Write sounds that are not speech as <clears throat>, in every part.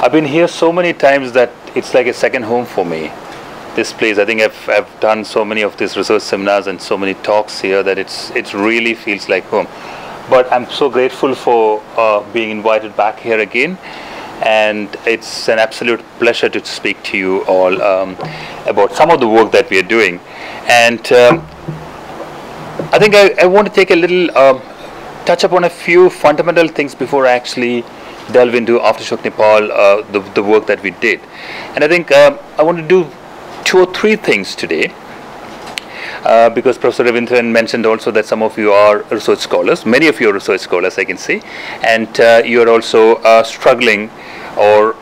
I've been here so many times that it's like a second home for me. This place, I think I've, I've done so many of these research seminars and so many talks here that it's it really feels like home. But I'm so grateful for uh, being invited back here again, and it's an absolute pleasure to speak to you all um, about some of the work that we are doing. And um, I think I, I want to take a little um, touch upon a few fundamental things before I actually delve into Aftershock Nepal, uh, the, the work that we did. And I think uh, I want to do two or three things today. Uh, because Professor Ravindran mentioned also that some of you are research scholars, many of you are research scholars, I can see, and uh, you are also uh, struggling or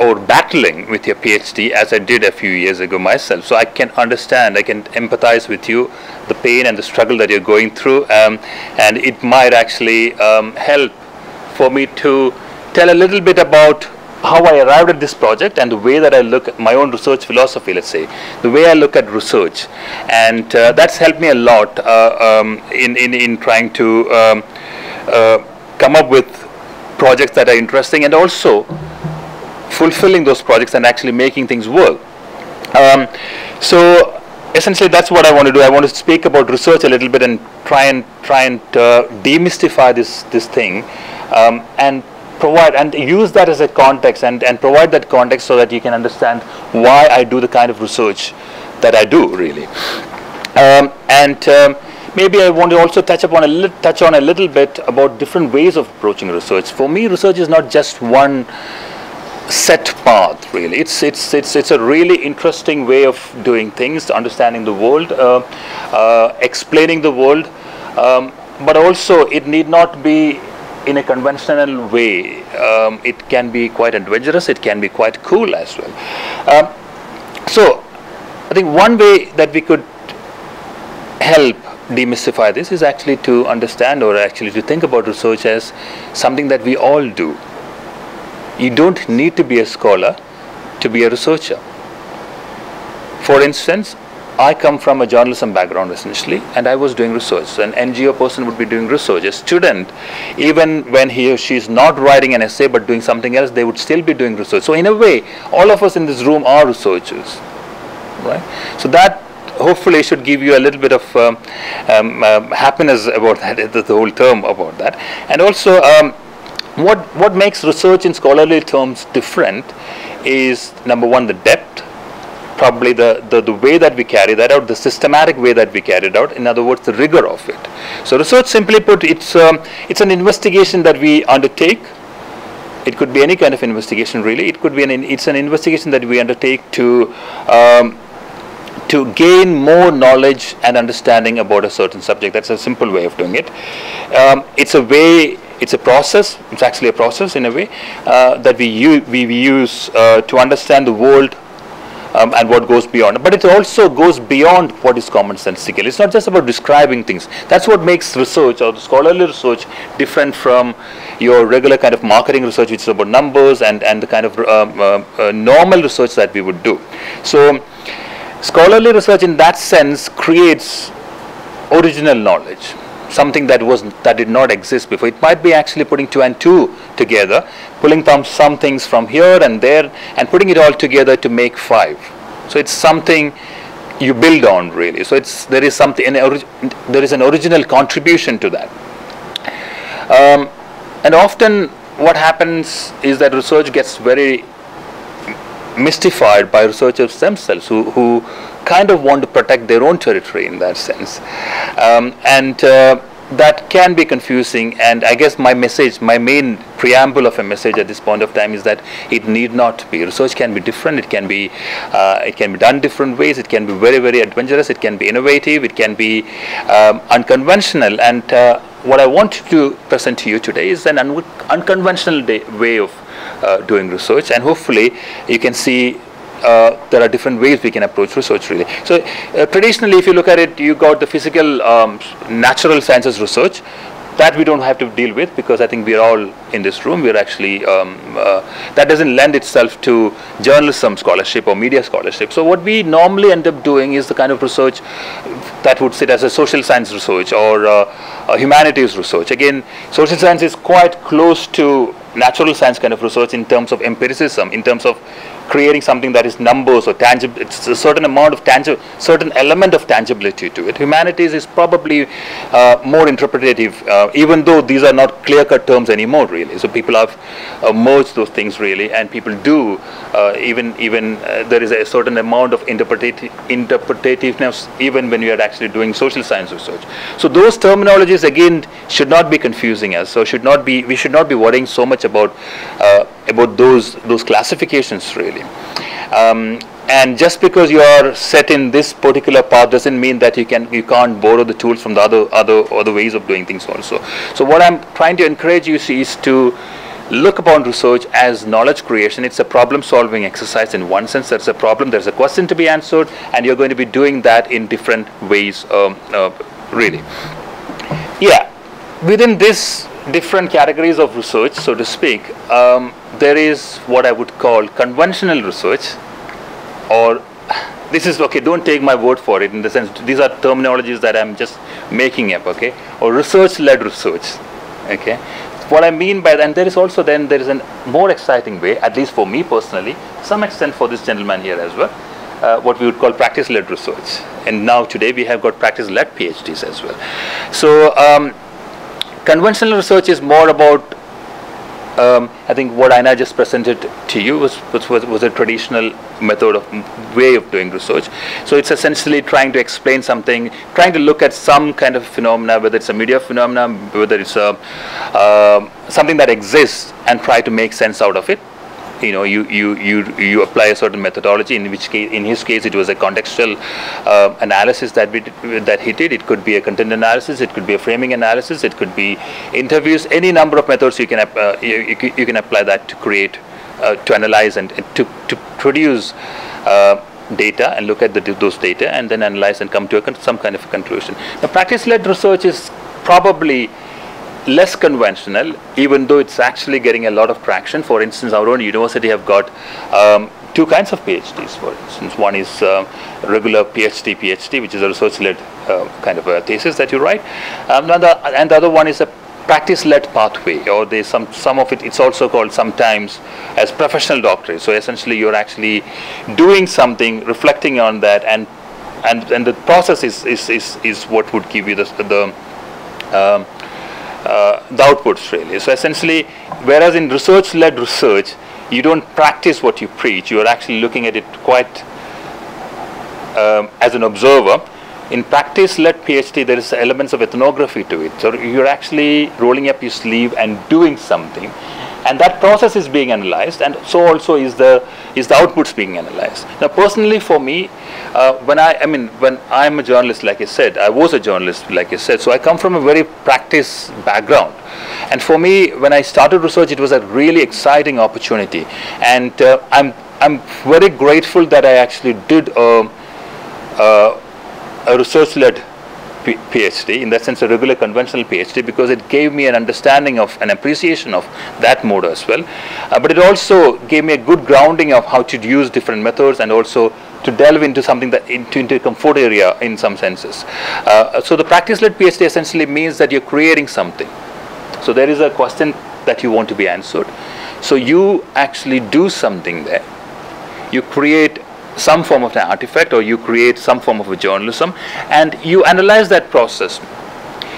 or battling with your PhD as I did a few years ago myself. So I can understand, I can empathize with you, the pain and the struggle that you're going through, um, and it might actually um, help for me to tell a little bit about how I arrived at this project and the way that I look at my own research philosophy, let's say, the way I look at research. And uh, that's helped me a lot uh, um, in, in, in trying to um, uh, come up with projects that are interesting and also fulfilling those projects and actually making things work. Um, so essentially that's what I want to do. I want to speak about research a little bit and try and try and uh, demystify this this thing um, and provide and use that as a context and, and provide that context so that you can understand why I do the kind of research that I do really. Um, and um, maybe I want to also touch upon a touch on a little bit about different ways of approaching research. For me, research is not just one set path really it's it's it's it's a really interesting way of doing things understanding the world uh, uh, explaining the world um, but also it need not be in a conventional way, um, it can be quite adventurous, it can be quite cool as well. Um, so, I think one way that we could help demystify this is actually to understand or actually to think about research as something that we all do. You don't need to be a scholar to be a researcher. For instance, I come from a journalism background essentially, and I was doing research. An NGO person would be doing research. A student, even when he or she is not writing an essay but doing something else, they would still be doing research. So in a way, all of us in this room are researchers, right? So that hopefully should give you a little bit of um, um, uh, happiness about that, <laughs> the, the, whole term about that. And also, um, what what makes research in scholarly terms different is number one the depth probably the, the, the way that we carry that out, the systematic way that we carry it out, in other words, the rigor of it. So research, simply put, it's, um, it's an investigation that we undertake. It could be any kind of investigation, really. It could be an, it's an investigation that we undertake to, um, to gain more knowledge and understanding about a certain subject. That's a simple way of doing it. Um, it's a way it's a process it's actually a process in a way uh, that we, we use uh, to understand the world um, and what goes beyond. But it also goes beyond what is commonsensical. It's not just about describing things. That's what makes research or scholarly research different from your regular kind of marketing research, which is about numbers and, and the kind of um, uh, uh, normal research that we would do. So, scholarly research in that sense creates original knowledge something that was that did not exist before. It might be actually putting two and two together, pulling some, some things from here and there, and putting it all together to make five. So it's something you build on really. So it's there is something there is an original contribution to that. Um, and often what happens is that research gets very mystified by researchers themselves who, who kind of want to protect their own territory in that sense. Um, and uh, that can be confusing and I guess my message, my main preamble of a message at this point of time is that it need not be. Research can be different, it can be, uh, it can be done different ways, it can be very, very adventurous, it can be innovative, it can be um, unconventional and uh, what I want to present to you today is an un- unconventional way of uh, doing research and hopefully you can see uh, there are different ways we can approach research really. So uh, traditionally if you look at it you got the physical um, natural sciences research that we don't have to deal with because I think we're all in this room. We're actually um, uh, that doesn't lend itself to journalism scholarship or media scholarship. So what we normally end up doing is the kind of research that would sit as a social science research or uh, humanities research. Again, social science is quite close to natural science kind of research in terms of empiricism, in terms of creating something that is numbers or tangible. It's a certain amount of tangible, certain element of tangibility to it. Humanities is probably uh, more interpretative, uh, even though these are not clear-cut terms anymore, really. So people have uh, merged those things really, and people do uh, even even uh, there is a certain amount of interpretative interpretativeness even when you are actually doing social science research. So those terminologies again should not be confusing us. So should not be we should not be worrying so much about uh, about those those classifications really. Um, and just because you are set in this particular path doesn't mean that you can you can't borrow the tools from the other other other ways of doing things also. So what I'm trying to encourage you is to look upon research as knowledge creation. It's a problem solving exercise in one sense. There's a problem, there's a question to be answered, and you're going to be doing that in different ways, um, uh, really. Yeah, within this different categories of research, so to speak, um, there is what I would call conventional research, or this is okay. Don't take my word for it. In the sense, these are terminologies that I'm just making up. Okay, or research-led research. Okay, what I mean by that, and there is also then there is a more exciting way, at least for me personally, some extent for this gentleman here as well, uh, what we would call practice-led research. And now today we have got practice-led PhDs as well. So. Um, Conventional research is more about, um, I think what Aina just presented to you was, was, was a traditional method of way of doing research. So it's essentially trying to explain something, trying to look at some kind of phenomena, whether it's a media phenomena, whether it's a, uh, something that exists and try to make sense out of it you know you you you you apply a certain methodology in which case in his case it was a contextual uh, analysis that we did, that he did. It could be a content analysis it could be a framing analysis it could be interviews any number of methods you can uh, you, you, can apply that to create uh, to analyze and, to to produce uh, data and look at the, those data and then analyze and come to a, some kind of a conclusion. Now practice-led research is probably less conventional, even though it's actually getting a lot of traction. For instance, our own university have got um, two kinds of PhDs. For instance, one is uh, regular PhD, PhD, which is a research-led uh, kind of a thesis that you write, um, and, the, and the other one is a practice-led pathway, or there's some some of it. It's also called sometimes as professional doctorate. So essentially, you're actually doing something, reflecting on that, and and and the process is is is, is what would give you the the um, uh, the outputs really. So essentially, whereas in research-led research, you don't practice what you preach, you are actually looking at it quite um, as an observer. In practice-led PhD, there is elements of ethnography to it. So you're actually rolling up your sleeve and doing something and that process is being analyzed and so also is the is the outputs being analyzed now personally for me uh, when i i mean when i'm a journalist like i said i was a journalist like i said so i come from a very practice background and for me when i started research it was a really exciting opportunity and uh, i'm i'm very grateful that i actually did a, a, a research led PhD, in that sense a regular conventional PhD, because it gave me an understanding of an appreciation of that mode as well. Uh, but it also gave me a good grounding of how to use different methods and also to delve into something that into, into comfort area in some senses. Uh, so the practice-led PhD essentially means that you're creating something. So there is a question that you want to be answered. So you actually do something there. You create some form of an artifact or you create some form of a journalism and you analyze that process.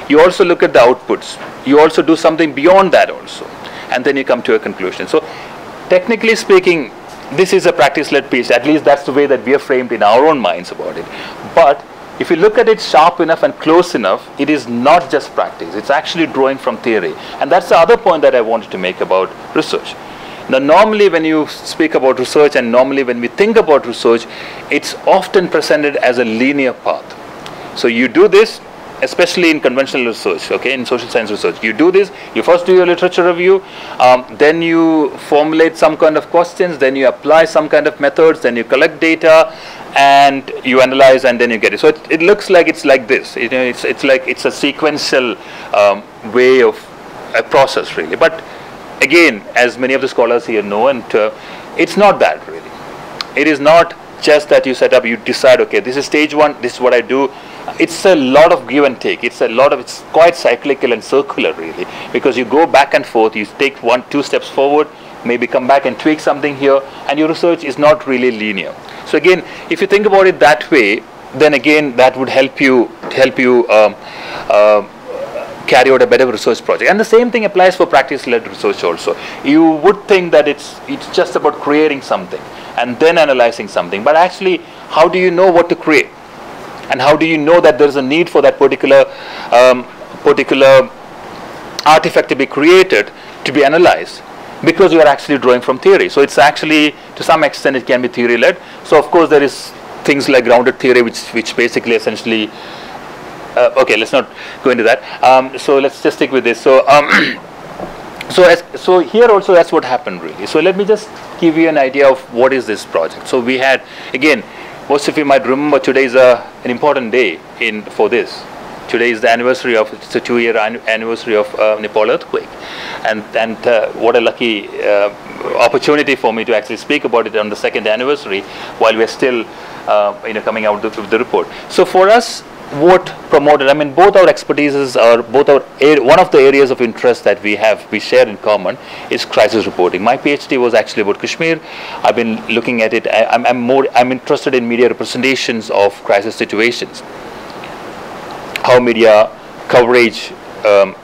You also look at the outputs. You also do something beyond that also. And then you come to a conclusion. So technically speaking, this is a practice-led piece. At least that's the way that we are framed in our own minds about it. But if you look at it sharp enough and close enough, it is not just practice. It's actually drawing from theory. And that's the other point that I wanted to make about research. Now, normally when you speak about research and normally when we think about research, it's often presented as a linear path. So you do this, especially in conventional research, okay, in social science research. You do this, you first do your literature review, um, then you formulate some kind of questions, then you apply some kind of methods, then you collect data, and you analyze and then you get it. So it, it looks like it's like this. You know, it's it's like it's a sequential um, way of a process really. But again, as many of the scholars here know, and uh, it's not that really. It is not just that you set up. You decide, okay, this is stage one. This is what I do. It's a lot of give and take. It's a lot of. It's quite cyclical and circular really, because you go back and forth. You take one, two steps forward, maybe come back and tweak something here, and your research is not really linear. So again, if you think about it that way, then again that would help you help you um, uh, carry out a better research project. And the same thing applies for practice-led research also. You would think that it's it's just about creating something and then analyzing something, but actually, how do you know what to create? And how do you know that there is a need for that particular um, particular artifact to be created to be analyzed? because you are actually drawing from theory. So it's actually, to some extent, it can be theory led. So, of course, there is things like grounded theory, which, which basically essentially, uh, okay, let's not go into that. Um, so, let's just stick with this. So, um, <clears throat> so, as, so here also that's what happened really. So, let me just give you an idea of what is this project. So, we had, again, most of you might remember today is a, an important day in for this today is the anniversary of it's a two-year anniversary of uh, Nepal earthquake, and and uh, what a lucky uh, opportunity for me to actually speak about it on the second anniversary while we're still uh, you know coming out with the report. So for us, what promoted? I mean, both our expertises are both our one of the areas of interest that we have we share in common is crisis reporting. My PhD was actually about Kashmir. I've been looking at it. I, I'm, I'm more I'm interested in media representations of crisis situations how media coverage, um,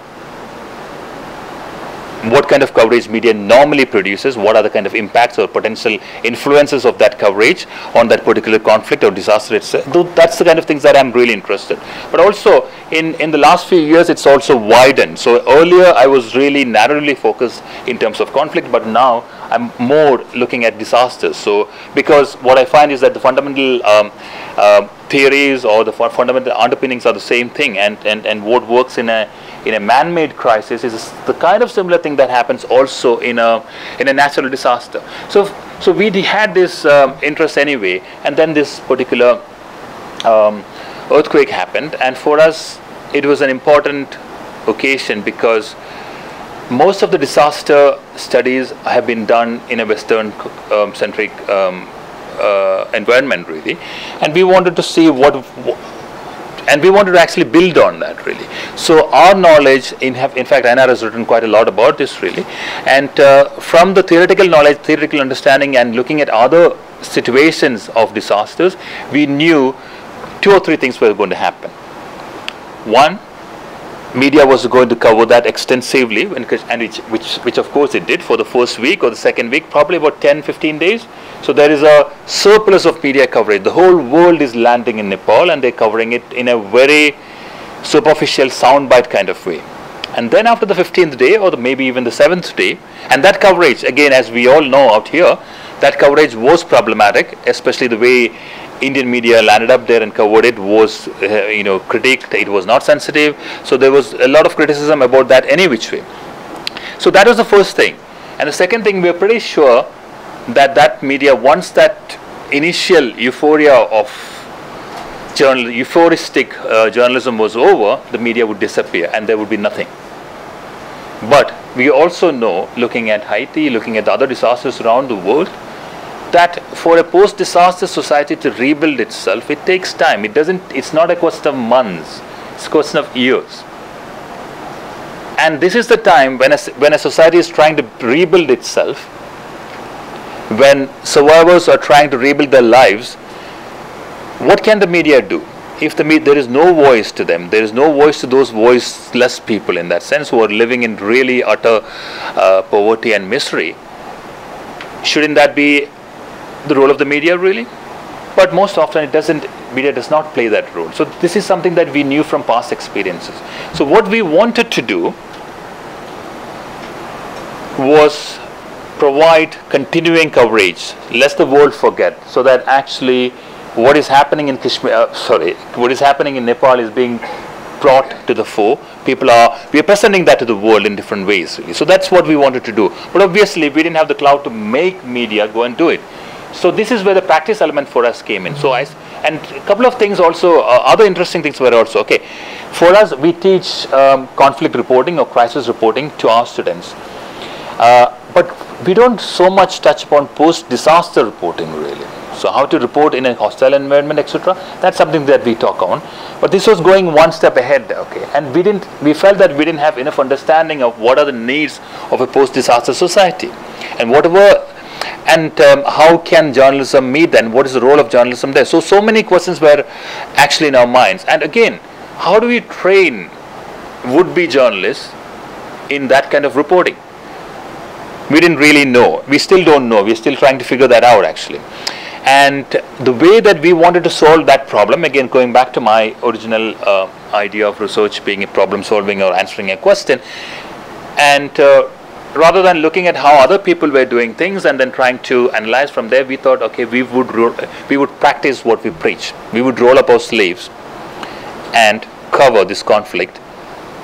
what kind of coverage media normally produces, what are the kind of impacts or potential influences of that coverage on that particular conflict or disaster itself. That's the kind of things that I'm really interested. But also in, in the last few years, it's also widened. So earlier I was really narrowly focused in terms of conflict, but now I'm more looking at disasters. So because what I find is that the fundamental um, uh, theories or the fundamental underpinnings are the same thing, and, and, and what works in a in a man-made crisis is the kind of similar thing that happens also in a in a natural disaster. So so we had this um, interest anyway, and then this particular um, earthquake happened, and for us it was an important occasion because most of the disaster studies have been done in a Western um, centric um, uh, environment really. And we wanted to see what and we wanted to actually build on that really. So our knowledge in have in fact NR has written quite a lot about this really. And uh, from the theoretical knowledge theoretical understanding and looking at other situations of disasters we knew two or three things were going to happen. One media was going to cover that extensively and which, which, which of course it did for the first week or the second week probably about 10 15 days so there is a surplus of media coverage. The whole world is landing in Nepal and they're covering it in a very superficial soundbite kind of way. And then after the 15th day or the, maybe even the 7th day, and that coverage, again, as we all know out here, that coverage was problematic, especially the way Indian media landed up there and covered it was, uh, you know, critiqued. It was not sensitive. So there was a lot of criticism about that any which way. So that was the first thing. And the second thing, we are pretty sure that that media once that initial euphoria of journal euphoristic uh, journalism was over the media would disappear and there would be nothing but we also know looking at haiti looking at the other disasters around the world that for a post disaster society to rebuild itself it takes time it doesn't it's not a question of months it's a question of years and this is the time when a, when a society is trying to rebuild itself when survivors are trying to rebuild their lives, what can the media do? If the there is no voice to them, there is no voice to those voiceless people in that sense who are living in really utter uh, poverty and misery. Shouldn't that be the role of the media, really? But most often it doesn't. Media does not play that role. So this is something that we knew from past experiences. So what we wanted to do was provide continuing coverage, lest the world forget, so that actually what is happening in Kashmir, uh, sorry, what is happening in Nepal is being brought to the fore. People are, we are presenting that to the world in different ways. Really. So that's what we wanted to do. But obviously, we didn't have the clout to make media go and do it. So this is where the practice element for us came in. So I and a couple of things also, uh, other interesting things were also okay. For us, we teach um, conflict reporting or crisis reporting to our students, uh, but we don't so much touch upon post-disaster reporting really. So how to report in a hostile environment, etc. That's something that we talk on. But this was going one step ahead, okay. And we didn't, we felt that we didn't have enough understanding of what are the needs of a post-disaster society, and whatever and um, how can journalism meet then? What is the role of journalism there? So so many questions were actually in our minds. And again how do we train would-be journalists in that kind of reporting? We didn't really know. We still don't know. We're still trying to figure that out actually. And the way that we wanted to solve that problem again going back to my original uh, idea of research being a problem solving or answering a question and uh, rather than looking at how other people were doing things and then trying to analyze from there, we thought, okay, we would we would practice what we preach. We would roll up our sleeves and cover this conflict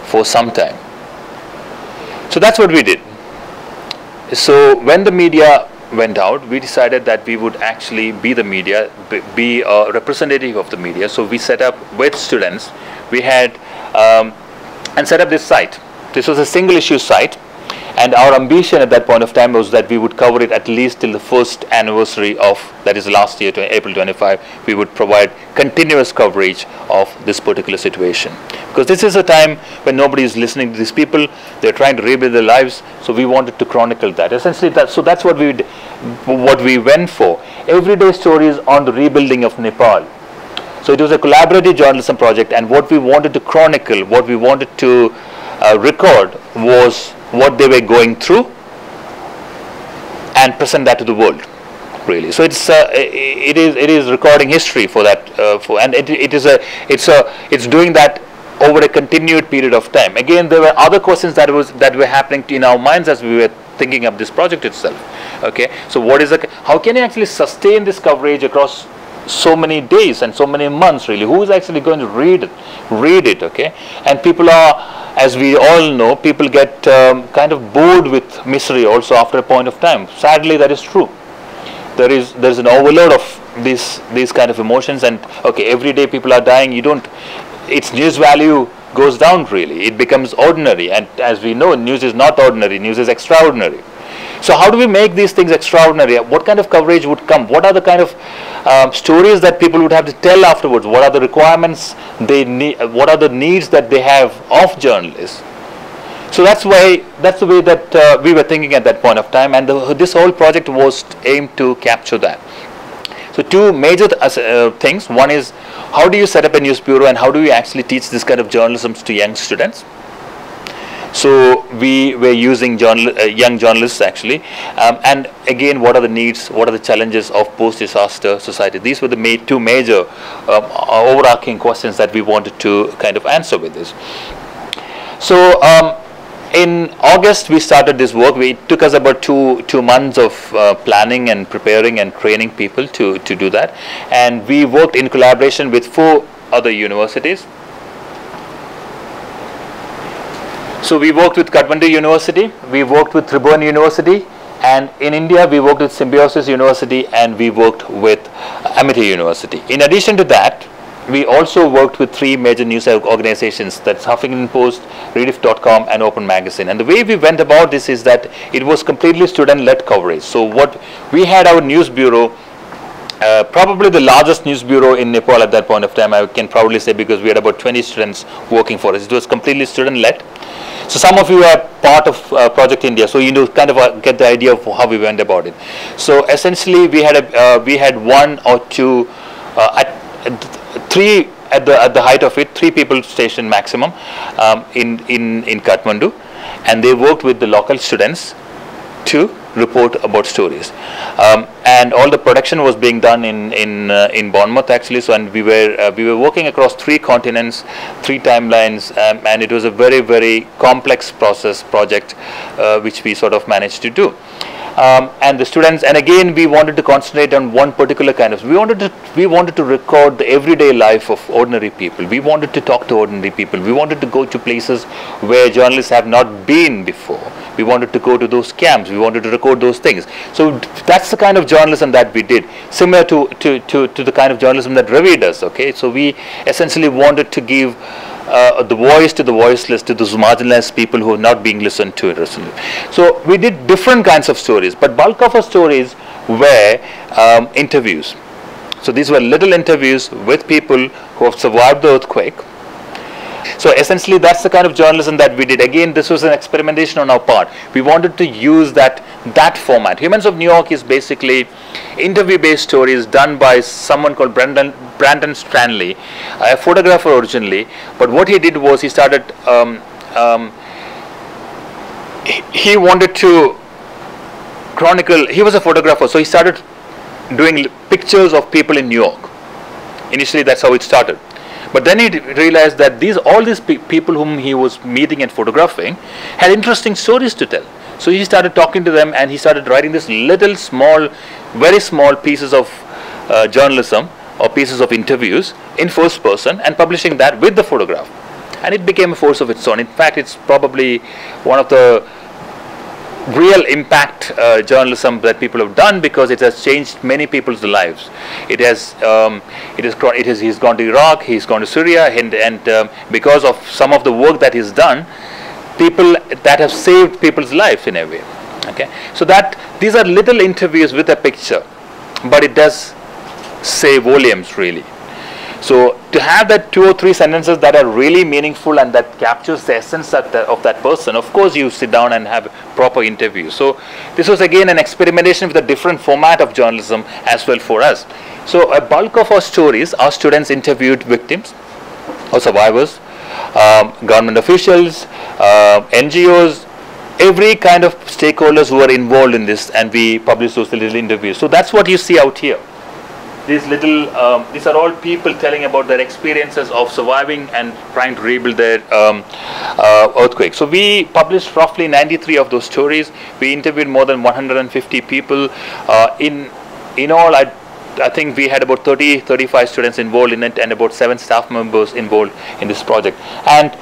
for some time. So that's what we did. So when the media went out, we decided that we would actually be the media, be a representative of the media. So we set up with students. We had um, and set up this site. This was a single issue site and our ambition at that point of time was that we would cover it at least till the first anniversary of, that is last year, to April 25, we would provide continuous coverage of this particular situation. Because this is a time when nobody is listening to these people, they're trying to rebuild their lives, so we wanted to chronicle that. Essentially, that, so that's what we, what we went for. Everyday stories on the rebuilding of Nepal. So it was a collaborative journalism project, and what we wanted to chronicle, what we wanted to uh, record was what they were going through and present that to the world really. So it's uh, it is it is recording history for that uh, for and it, it is a it's a it's doing that over a continued period of time. Again there were other questions that was that were happening in our minds as we were thinking of this project itself okay? So what is the how can you actually sustain this coverage across so many days and so many months really? Who is actually going to read it read it okay? And people are as we all know, people get um, kind of bored with misery also after a point of time. Sadly, that is true. There is there is an overload of these these kind of emotions, and okay, every day people are dying. You don't, its news value goes down really. It becomes ordinary, and as we know, news is not ordinary. News is extraordinary. So how do we make these things extraordinary? What kind of coverage would come? What are the kind of um, stories that people would have to tell afterwards? What are the requirements they need? What are the needs that they have of journalists? So that's why that's the way that uh, we were thinking at that point of time, and the, this whole project was aimed to capture that. So two major uh, things. One is how do you set up a news bureau, and how do you actually teach this kind of journalism to young students? So we were using journal, uh, young journalists actually, um, and again, what are the needs, what are the challenges of post-disaster society? These were the ma two major um, overarching questions that we wanted to kind of answer with this. So um, in August we started this work. We, it took us about two two months of uh, planning and preparing and training people to to do that, and we worked in collaboration with four other universities So we worked with Kathmandu University, we worked with Tribhuvan University, and in India we worked with Symbiosis University and we worked with Amity University. In addition to that, we also worked with three major news organizations that's Huffington Post, Rediff.com and Open Magazine. And the way we went about this is that it was completely student-led coverage. So what we had our news bureau uh, probably the largest news bureau in Nepal at that point of time, I can probably say, because we had about 20 students working for us. It was completely student-led. So some of you are part of uh, Project India, so you know kind of uh, get the idea of how we went about it. So essentially, we had a uh, we had one or two, uh, at, at, three at the at the height of it, three people stationed maximum um, in in in Kathmandu, and they worked with the local students to report about stories. Um, and all the production was being done in in uh, in Bournemouth actually. So and we were uh, we were working across three continents, three timelines, um, and it was a very very complex process project, uh, which we sort of managed to do. Um, and the students and again we wanted to concentrate on one particular kind of we wanted to we wanted to record the everyday life of ordinary people we wanted to talk to ordinary people we wanted to go to places where journalists have not been before We wanted to go to those camps. We wanted to record those things. So that's the kind of journalism that we did, similar to, to, to, to the kind of journalism that Ravi does. Okay, so we essentially wanted to give uh, the voice to the voiceless, to those marginalized people who are not being listened to. So we did different kinds of stories, but bulk of our stories were um, interviews. So these were little interviews with people who have survived the earthquake. So essentially that's the kind of journalism that we did. Again, this was an experimentation on our part. We wanted to use that that format. Humans of New York is basically interview-based stories done by someone called Brendan Brandon Stanton, a photographer originally. But what he did was he started. Um, um, he wanted to chronicle. He was a photographer, so he started doing pictures of people in New York. Initially, that's how it started. But then he realized that these all these pe- people whom he was meeting and photographing had interesting stories to tell. So he started talking to them and he started writing this little small, very small pieces of uh, journalism or pieces of interviews in first person and publishing that with the photograph. And it became a force of its own. In fact, it's probably one of the real impact uh, journalism that people have done because it has changed many people's lives. It has, um, it is, it is, he's gone to Iraq, he's gone to Syria, and, and um, because of some of the work that he's done, people that have saved people's lives in a way. Okay, so that these are little interviews with a picture, but it does say volumes really. So to have that two or three sentences that are really meaningful and that captures the essence of, the, of that person, of course you sit down and have proper interviews. So this was again an experimentation with a different format of journalism as well for us. So a bulk of our stories, our students interviewed victims or survivors, um, government officials, uh, NGOs, every kind of stakeholders who are involved in this and we publish those little interviews. So that's what you see out here these little, um, these are all people telling about their experiences of surviving and trying to rebuild their um, uh, earthquake. So we published roughly 93 of those stories. We interviewed more than 150 people. Uh, in in all, I I think we had about 30, 35 students involved in it and about seven staff members involved in this project. And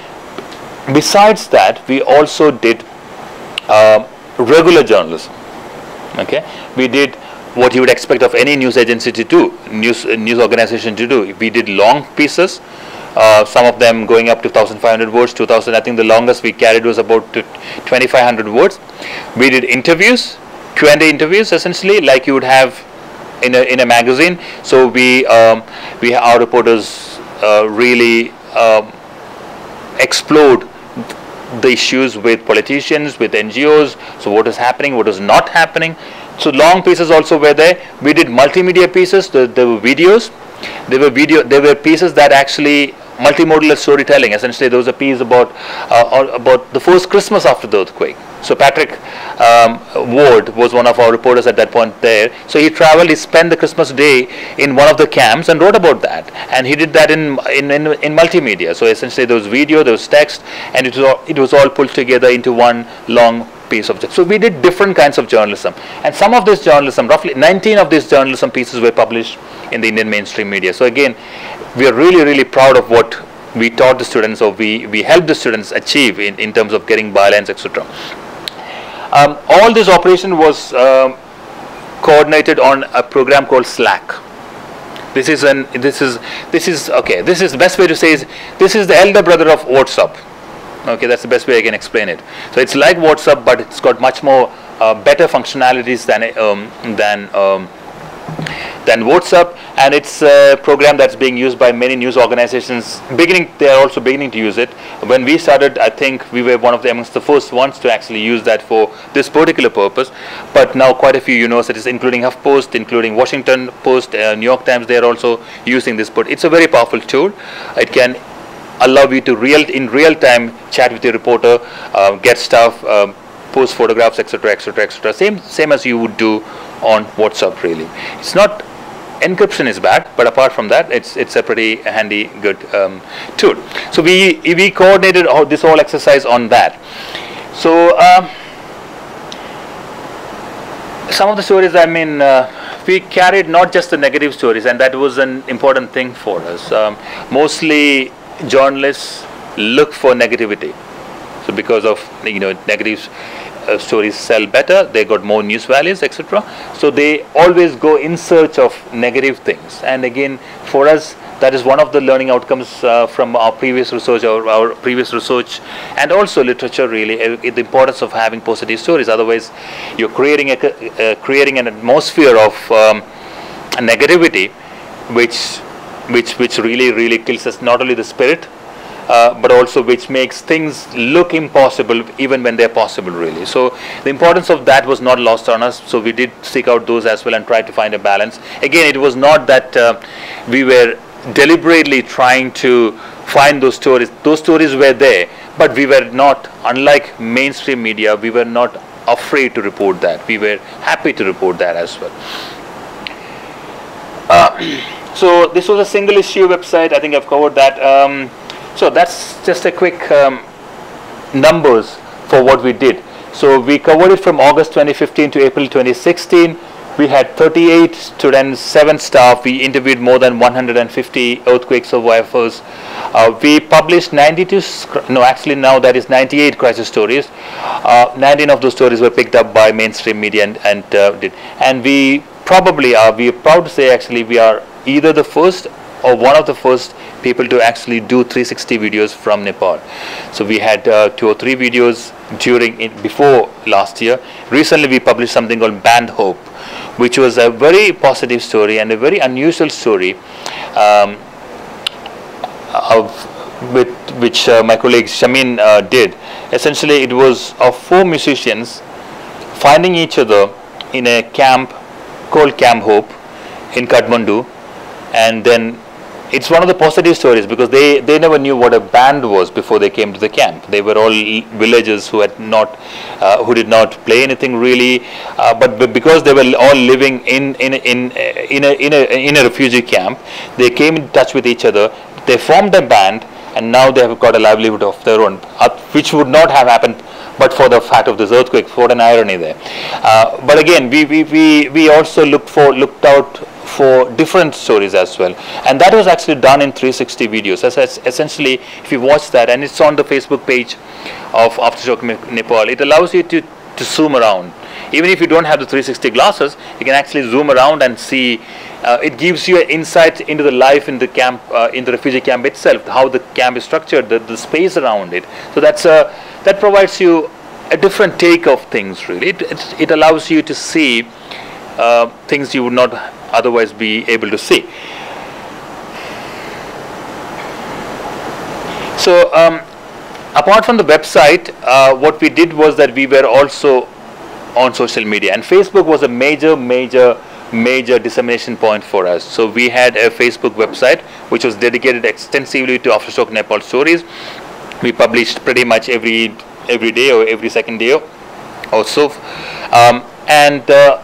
besides that, we also did uh, regular journalism. Okay, we did what you would expect of any news agency to do, news uh, news organization to do. We did long pieces, uh, some of them going up to 1,500 words, 2,000. I think the longest we carried was about 2,500 words. We did interviews, Q&A interviews, essentially, like you would have in a in a magazine. So we um, we our reporters uh, really um, explored the issues with politicians, with NGOs. So what is happening, what is not happening so long pieces also were there. We did multimedia pieces. There, there were videos. There were video. There were pieces that actually multimodal storytelling. Essentially, there was a piece about uh, about the first Christmas after the earthquake. So Patrick um, Ward was one of our reporters at that point there. So he traveled. He spent the Christmas day in one of the camps and wrote about that. And he did that in in, in, in multimedia. So essentially, there was video, there was text, and it was all, it was all pulled together into one long piece of so we did different kinds of journalism and some of this journalism roughly 19 of these journalism pieces were published in the indian mainstream media so again we are really really proud of what we taught the students or we we helped the students achieve in, in terms of getting bylines etc um, all this operation was um, coordinated on a program called slack this is an this is this is okay this is the best way to say is this is the elder brother of whatsapp Okay, that's the best way I can explain it. So it's like WhatsApp, but it's got much more uh, better functionalities than um, than than WhatsApp, and it's a program that's being used by many news organizations. Beginning, they are also beginning to use it. When we started, I think we were one of the amongst the first ones to actually use that for this particular purpose. But now, quite a few universities, including HuffPost, including Washington Post, uh, New York Times, they are also using this. But it's a very powerful tool. It can allow you to real in real time chat with your reporter, uh, get stuff, um, post photographs, etc., etc., etc. Same same as you would do on WhatsApp. Really, it's not encryption is bad, but apart from that, it's it's a pretty handy good um, tool. So we we coordinated all, this whole exercise on that. So. Um, some of the stories, I mean, uh, we carried not just the negative stories, and that was an important thing for us. Um, mostly journalists look for negativity. So because of you know negatives, uh, stories sell better, they got more news values, etc. So they always go in search of negative things. And again, for us, that is one of the learning outcomes uh, from our previous research our previous research and also literature really uh, the importance of having positive stories otherwise you're creating a uh, creating an atmosphere of um, negativity which which which really really kills us not only the spirit uh, but also which makes things look impossible even when they're possible really. So the importance of that was not lost on us. So we did seek out those as well and try to find a balance. Again it was not that uh, we were deliberately trying to find those stories. Those stories were there but we were not unlike mainstream media we were not afraid to report that. We were happy to report that as well. Uh, <clears throat> so this was a single issue website. I think i've covered that. Um, so that's just a quick um, numbers for what we did. So we covered it from August 2015 to April 2016. We had 38 students, 7 staff. We interviewed more than 150 earthquake survivors. Uh, we published 92, no actually now that is 98 crisis stories. Uh, 19 of those stories were picked up by mainstream media and, and uh, did. And we probably are, we are proud to say actually we are either the first or one of the first people to actually do 360 videos from Nepal. So we had uh, two or three videos during in, before last year. Recently we published something called Band Hope, which was a very positive story and a very unusual story um, of with which uh, my colleague Shamin uh, did. Essentially, it was of four musicians finding each other in a camp called Camp Hope in Kathmandu, and then it's one of the positive stories because they, they never knew what a band was before they came to the camp. They were all villagers who had not, uh, who did not play anything really, uh, but, because they were all living in in in in a, in a in a refugee camp, they came in touch with each other. They formed a band, and now they have got a livelihood of their own, uh, which would not have happened but for the fact of this earthquake. What an irony there. Uh, but again, we, we, we, we also looked for looked out for different stories as well. And that was actually done in 360 videos. As, essentially, if you watch that, and it's on the Facebook page of Aftershock Nepal, it allows you to, to zoom around. Even if you don't have the 360 glasses, you can actually zoom around and see. Uh, it gives you an insight into the life in the camp, uh, in the refugee camp itself, how the camp is structured, the, the space around it. So that's a, that provides you a different take of things. Really, it, it, it allows you to see uh, things you would not otherwise be able to see. So um, apart from the website, uh, what we did was that we were also on social media and Facebook was a major, major, major dissemination point for us. So we had a Facebook website which was dedicated extensively to Aftershock Nepal stories. We published pretty much every every day or every second day or so. Um, and uh,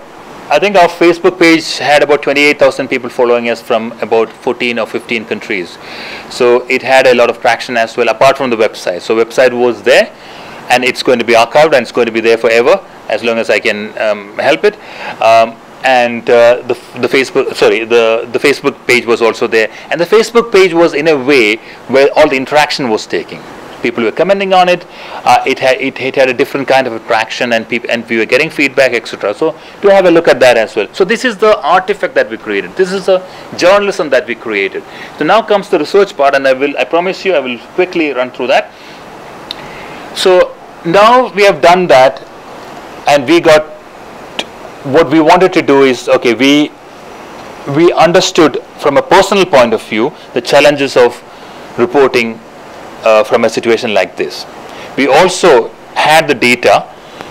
I think our Facebook page had about 28,000 people following us from about 14 or 15 countries. So it had a lot of traction as well, apart from the website. So website was there, and it's going to be archived and it's going to be there forever as long as I can um, help it. Um, and uh, the, the Facebook sorry the the Facebook page was also there, and the Facebook page was in a way where all the interaction was taking people were commenting on it. Uh, it, had, it, it, had a different kind of attraction and, people, and we were getting feedback, etc. So to have a look at that as well. So this is the artifact that we created. This is the journalism that we created. So now comes the research part and I will, I promise you, I will quickly run through that. So now we have done that and we got, what we wanted to do is, okay, we, we understood from a personal point of view the challenges of reporting uh, from a situation like this. We also had the data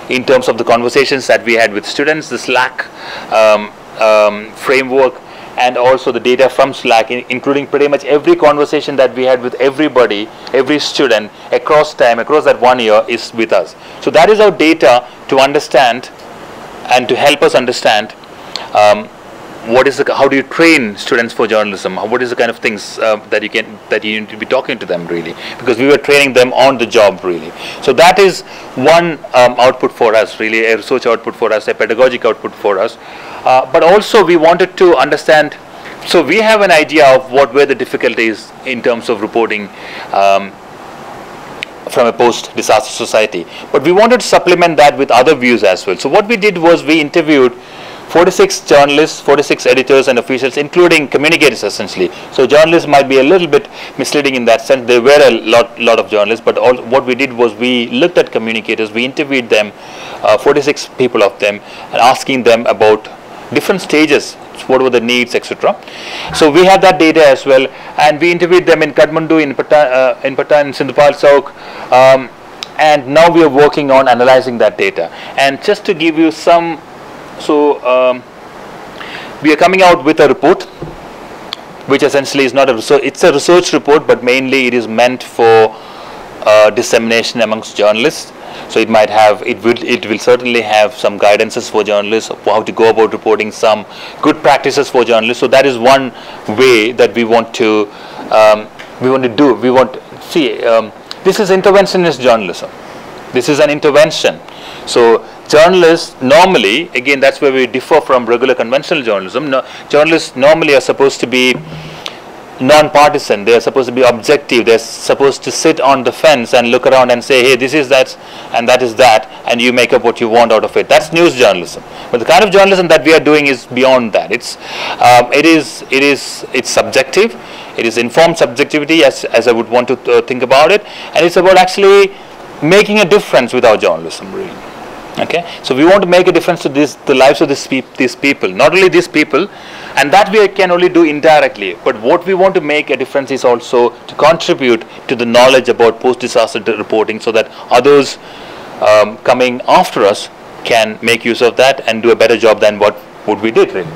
in terms of the conversations that we had with students, the Slack um, um, framework, and also the data from Slack, in, including pretty much every conversation that we had with everybody, every student across time, across that one year, is with us. So that is our data to understand and to help us understand um, what is the how do you train students for journalism what is the kind of things uh, that you can that you need to be talking to them really because we were training them on the job really so that is one um, output for us really a research output for us a pedagogic output for us uh, but also we wanted to understand so we have an idea of what were the difficulties in terms of reporting um, from a post-disaster society. But we wanted to supplement that with other views as well. So what we did was we interviewed 46 journalists, 46 editors and officials, including communicators essentially. So journalists might be a little bit misleading in that sense. There were a lot, lot of journalists, but all, what we did was we looked at communicators, we interviewed them, uh, 46 people of them, and asking them about different stages what were the needs, etc. So we have that data as well, and we interviewed them in Kathmandu, in Patan, uh, in Patan, in Sindhupalchowk, um, and now we are working on analyzing that data. And just to give you some so um, we are coming out with a report which essentially is not a research, it's a research report but mainly it is meant for uh, dissemination amongst journalists. So it might have, it will, it will certainly have some guidances for journalists of how to go about reporting some good practices for journalists. So that is one way that we want to, um, we want to do, we want, see, um, this is interventionist journalism. This is an intervention. So journalists normally, again, that's where we differ from regular conventional journalism. No, journalists normally are supposed to be non-partisan. They are supposed to be objective. They're supposed to sit on the fence and look around and say, hey, this is that and that is that, and you make up what you want out of it. That's news journalism. But the kind of journalism that we are doing is beyond that. It's, um, it is, it is, it's subjective. It is informed subjectivity, as, as I would want to uh, think about it, and it's about actually making a difference with our journalism, really. Okay, so we want to make a difference to this, the lives of this pe these people, not only these people, and that we can only do indirectly. But what we want to make a difference is also to contribute to the knowledge about post-disaster reporting, so that others um, coming after us can make use of that and do a better job than what would we did. Really.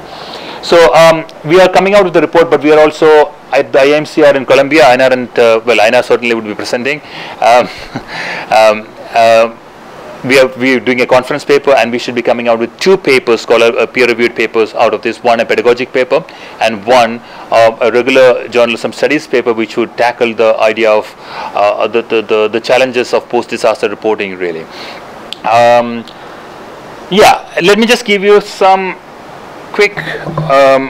So um, we are coming out with the report, but we are also at the IMCR in Colombia. Einar and uh, well, Einar certainly would be presenting. Um, <laughs> um, uh, we are we are doing a conference paper and we should be coming out with two papers called uh, peer-reviewed papers out of this one a pedagogic paper and one uh, a regular journalism studies paper which would tackle the idea of uh, the, the, the, the, challenges of post-disaster reporting really um, yeah let me just give you some quick um,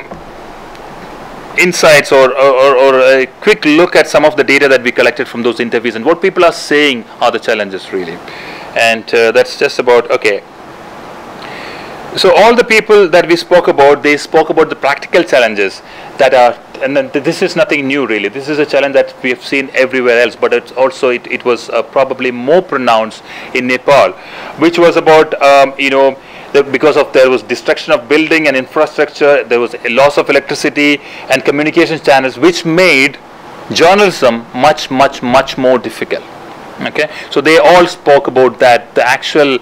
insights or, or, or, a quick look at some of the data that we collected from those interviews and what people are saying are the challenges really. And uh, that's just about okay. So all the people that we spoke about they spoke about the practical challenges that are and then this is nothing new really. This is a challenge that we have seen everywhere else but it's also it, it was uh, probably more pronounced in nepal which was about um, you know because of there was destruction of building and infrastructure there was a loss of electricity and communication channels which made journalism much much much more difficult. Okay? So they all spoke about that the actual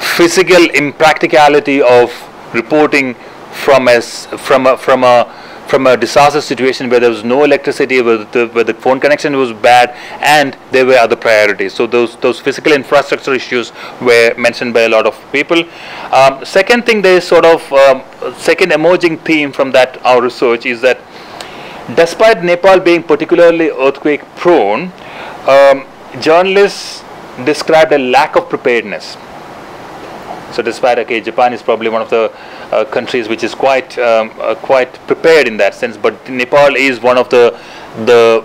physical impracticality of reporting from a from a from a from a disaster situation where there was no electricity, where the, where the phone connection was bad, and there were other priorities. So those those physical infrastructure issues were mentioned by a lot of people. Um, second thing, there is sort of um, second emerging theme from that our research is that despite Nepal being particularly earthquake prone, um, journalists described a lack of preparedness. So despite okay, Japan is probably one of the uh, countries which is quite um, uh, quite prepared in that sense, but Nepal is one of the the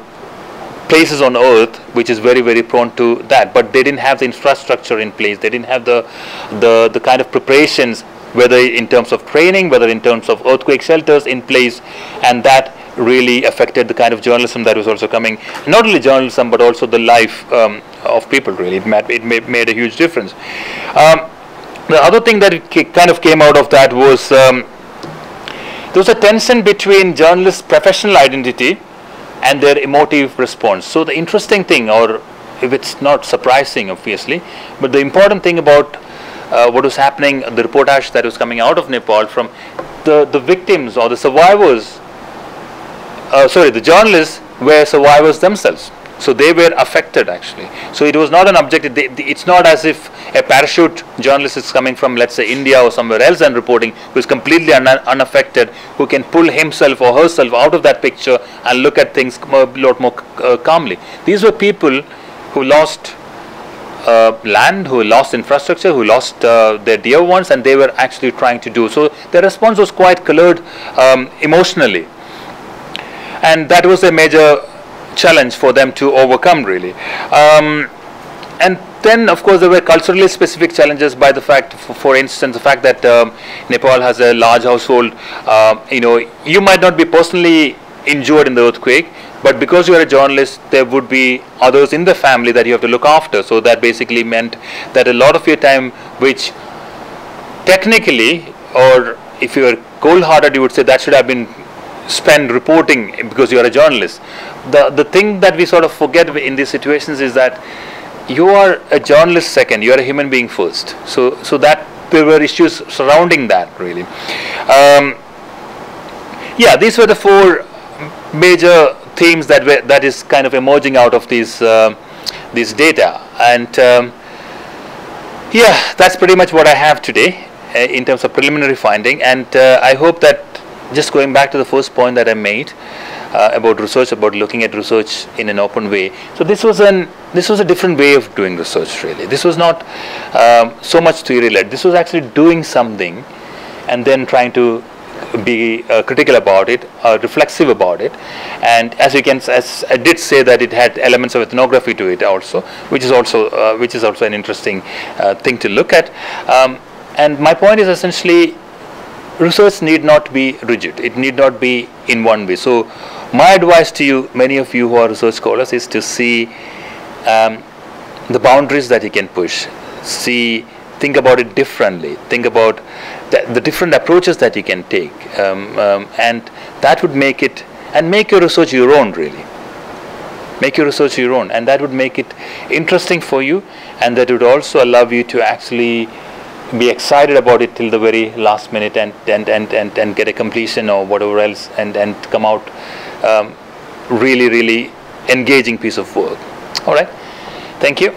places on earth which is very very prone to that. But they didn't have the infrastructure in place. They didn't have the the the kind of preparations, whether in terms of training, whether in terms of earthquake shelters in place, and that really affected the kind of journalism that was also coming. Not only journalism, but also the life um, of people. Really, it made, it made a huge difference. Um, the other thing that kind of came out of that was um, there was a tension between journalists' professional identity and their emotive response. So the interesting thing, or if it's not surprising, obviously, but the important thing about uh, what was happening, the reportage that was coming out of Nepal from the, the victims or the survivors uh, sorry, the journalists were survivors themselves. So they were affected actually. So it was not an objective. They, it's not as if a parachute journalist is coming from, let's say, India or somewhere else and reporting, who is completely un unaffected, who can pull himself or herself out of that picture and look at things a lot more uh, calmly. These were people who lost uh, land, who lost infrastructure, who lost uh, their dear ones, and they were actually trying to do. So their response was quite colored um, emotionally and that was a major challenge for them to overcome really. Um, and then, of course, there were culturally specific challenges by the fact, for, for instance, the fact that um, Nepal has a large household. Uh, you know, you might not be personally injured in the earthquake, but because you are a journalist, there would be others in the family that you have to look after. So that basically meant that a lot of your time, which technically, or if you are cold-hearted, you would say that should have been spent reporting because you are a journalist. The the thing that we sort of forget in these situations is that you are a journalist second, you are a human being first. So, so that there were issues surrounding that really. Um, yeah, these were the four major themes that were, that is kind of emerging out of these uh, these data, and um, yeah, that's pretty much what I have today uh, in terms of preliminary finding, and uh, I hope that just going back to the first point that I made uh, about research, about looking at research in an open way. So this was an this was a different way of doing research. Really, this was not um, so much theory led. This was actually doing something, and then trying to be uh, critical about it, uh, reflexive about it, and as you can, as I did say that it had elements of ethnography to it also, which is also uh, which is also an interesting uh, thing to look at. Um, and my point is essentially research need not be rigid. It need not be in one way. So my advice to you, many of you who are research scholars, is to see um, the boundaries that you can push. See, think about it differently. Think about the, the different approaches that you can take, um, um, and that would make it and make your research your own. Really, make your research your own, and that would make it interesting for you, and that would also allow you to actually be excited about it till the very last minute and, and, and, and, and get a completion or whatever else and, and come out um, really, really engaging piece of work. All right. Thank you.